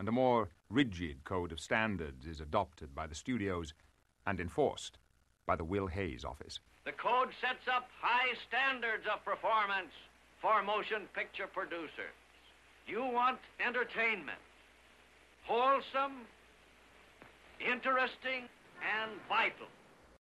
and a more rigid code of standards is adopted by the studios and enforced by the Will Hays office. The code sets up high standards of performance for motion picture producers. You want entertainment, wholesome, interesting, and vital.